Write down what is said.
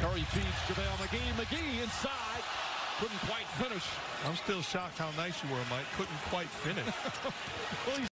Curry feeds JaVale McGee. McGee inside. Couldn't quite finish. I'm still shocked how nice you were, Mike. Couldn't quite finish. well,